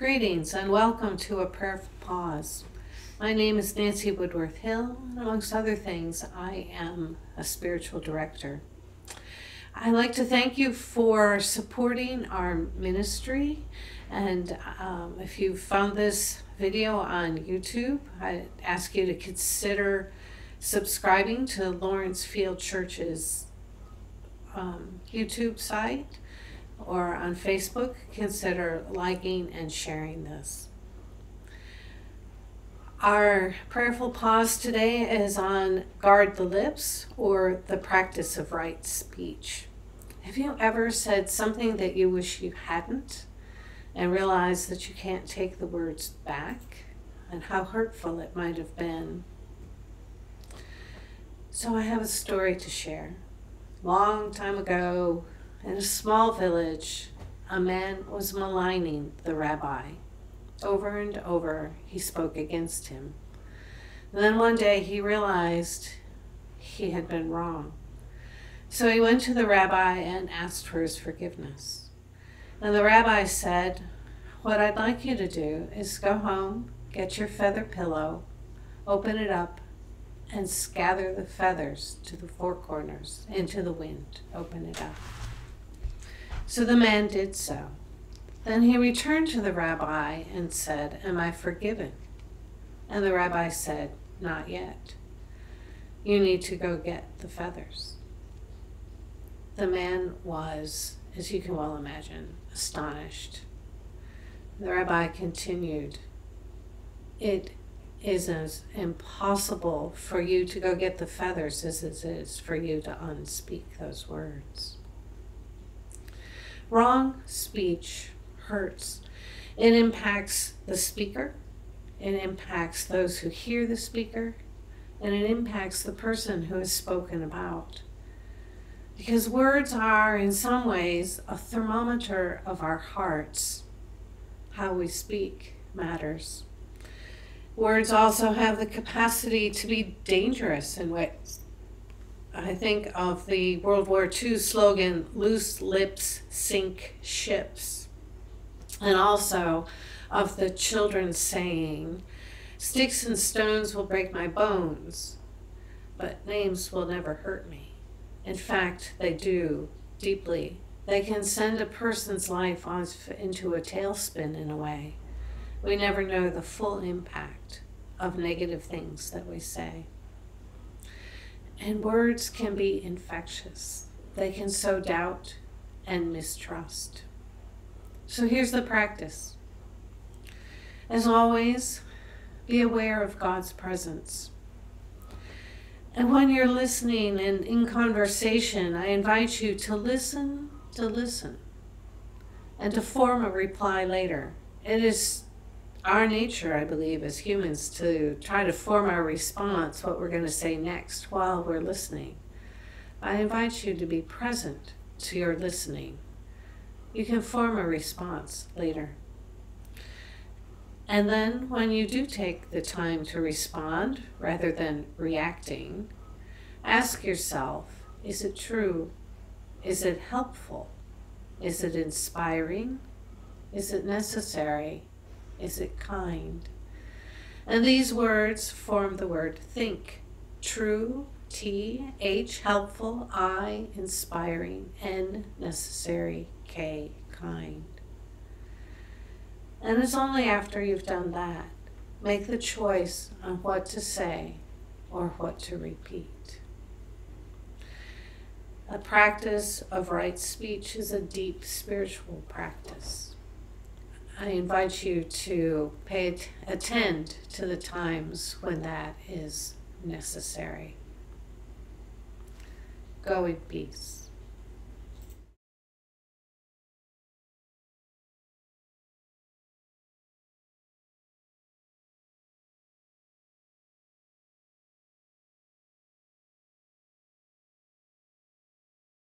Greetings and welcome to a prayerful pause. My name is Nancy Woodworth Hill, and amongst other things, I am a spiritual director. I'd like to thank you for supporting our ministry. And um, if you found this video on YouTube, I ask you to consider subscribing to Lawrencefield Church's um, YouTube site or on Facebook, consider liking and sharing this. Our prayerful pause today is on guard the lips or the practice of right speech. Have you ever said something that you wish you hadn't and realized that you can't take the words back and how hurtful it might have been? So I have a story to share. Long time ago, in a small village, a man was maligning the rabbi. Over and over, he spoke against him. And then one day he realized he had been wrong. So he went to the rabbi and asked for his forgiveness. And the rabbi said, What I'd like you to do is go home, get your feather pillow, open it up, and scatter the feathers to the four corners into the wind. Open it up. So the man did so. Then he returned to the rabbi and said, Am I forgiven? And the rabbi said, Not yet. You need to go get the feathers. The man was, as you can well imagine, astonished. The rabbi continued, It is as impossible for you to go get the feathers as it is for you to unspeak those words. Wrong speech hurts. It impacts the speaker, it impacts those who hear the speaker, and it impacts the person who is spoken about. Because words are, in some ways, a thermometer of our hearts. How we speak matters. Words also have the capacity to be dangerous in ways. I think of the World War II slogan, loose lips sink ships. And also of the children saying, sticks and stones will break my bones, but names will never hurt me. In fact, they do deeply. They can send a person's life on into a tailspin in a way. We never know the full impact of negative things that we say. And words can be infectious, they can sow doubt and mistrust. So here's the practice. As always, be aware of God's presence. And when you're listening and in conversation, I invite you to listen to listen and to form a reply later. It is our nature, I believe, as humans, to try to form our response, what we're going to say next while we're listening. I invite you to be present to your listening. You can form a response later. And then, when you do take the time to respond rather than reacting, ask yourself is it true? Is it helpful? Is it inspiring? Is it necessary? Is it kind? And these words form the word think. True, T, H, helpful, I, inspiring, N, necessary, K, kind. And it's only after you've done that, make the choice on what to say or what to repeat. A practice of right speech is a deep spiritual practice. I invite you to pay attend to the times when that is necessary. Go in peace.